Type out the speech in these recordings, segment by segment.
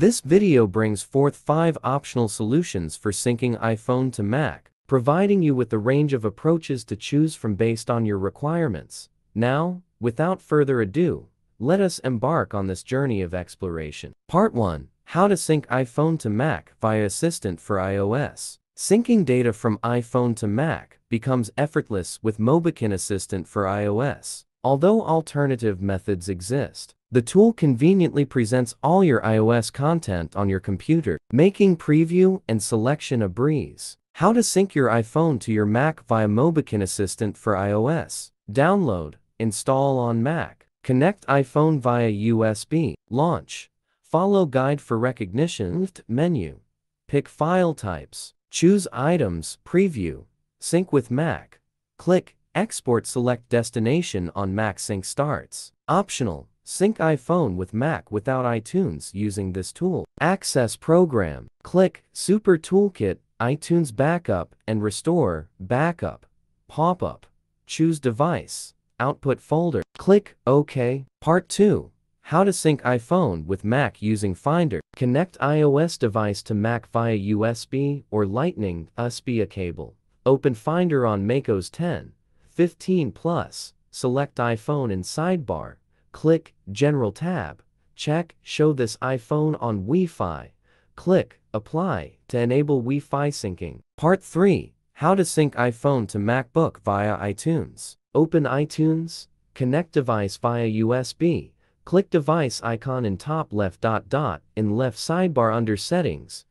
This video brings forth 5 optional solutions for syncing iPhone to Mac, providing you with the range of approaches to choose from based on your requirements. Now, without further ado, let us embark on this journey of exploration. Part 1 How to sync iPhone to Mac via Assistant for iOS. Syncing data from iPhone to Mac becomes effortless with Mobikin Assistant for iOS. Although alternative methods exist, the tool conveniently presents all your iOS content on your computer, making preview and selection a breeze. How to sync your iPhone to your Mac via Mobikin Assistant for iOS. Download, install on Mac, connect iPhone via USB, launch. Follow guide for recognition menu. Pick file types, choose items, preview, sync with Mac. Click export select destination on Mac sync starts. Optional, sync iPhone with Mac without iTunes using this tool. Access program, click Super Toolkit, iTunes Backup and Restore, Backup, Pop-up, choose device, output folder, click OK. Part 2. How to sync iPhone with Mac using Finder. Connect iOS device to Mac via USB or Lightning USB cable. Open Finder on macOS 10, 15 Plus. Select iPhone in sidebar. Click General tab. Check Show this iPhone on Wi-Fi. Click Apply to enable Wi-Fi syncing. Part 3. How to sync iPhone to MacBook via iTunes. Open iTunes. Connect device via USB. Click device icon in top left dot dot in left sidebar under settings.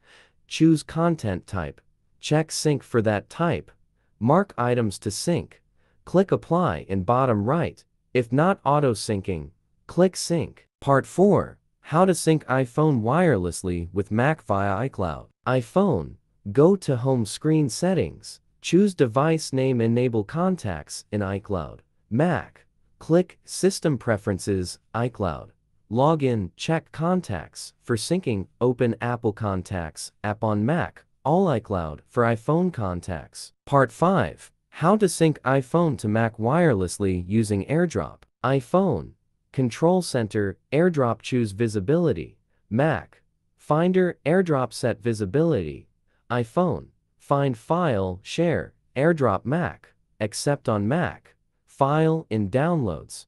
Choose content type. Check sync for that type. Mark items to sync. Click apply in bottom right. If not auto syncing, click sync. Part 4. How to sync iPhone wirelessly with Mac via iCloud. iPhone. Go to home screen settings. Choose device name enable contacts in iCloud. Mac. Click System Preferences, iCloud. Login, check Contacts. For syncing, open Apple Contacts, app on Mac, all iCloud for iPhone contacts. Part 5. How to sync iPhone to Mac wirelessly using AirDrop. iPhone. Control Center, AirDrop choose Visibility. Mac. Finder, AirDrop set Visibility. iPhone. Find File, Share, AirDrop Mac. Accept on Mac. File in Downloads.